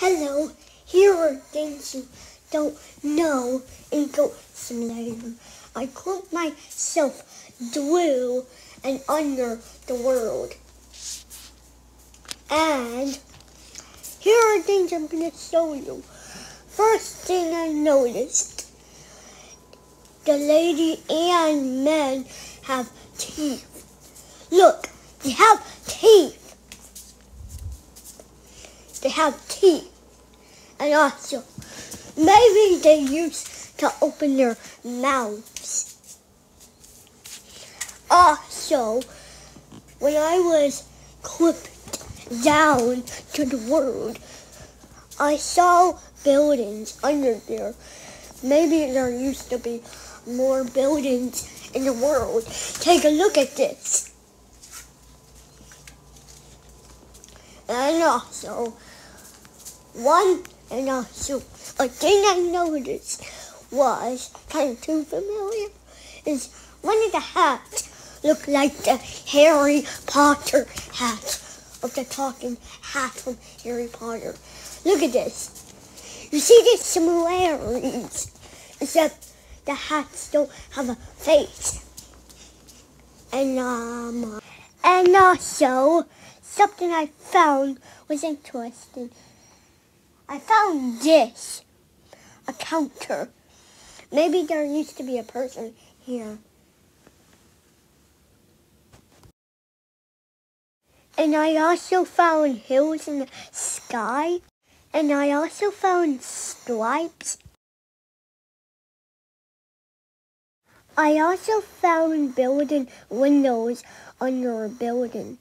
Hello, here are things you don't know in Goat Simulator. I called myself Drew and under the world. And here are things I'm going to show you. First thing I noticed, the lady and men have teeth. Look, they have teeth. They have teeth. And also, maybe they used to open their mouths. Also, when I was clipped down to the world, I saw buildings under there. Maybe there used to be more buildings in the world. Take a look at this. And also, one and also a thing I noticed was kind of too familiar is one of the hats looked like the Harry Potter hat of the talking hat from Harry Potter. Look at this. You see the similarities, except the hats don't have a face. And um, and also something I found was interesting. I found this, a counter. Maybe there used to be a person here. And I also found hills in the sky. And I also found stripes. I also found building windows under a building.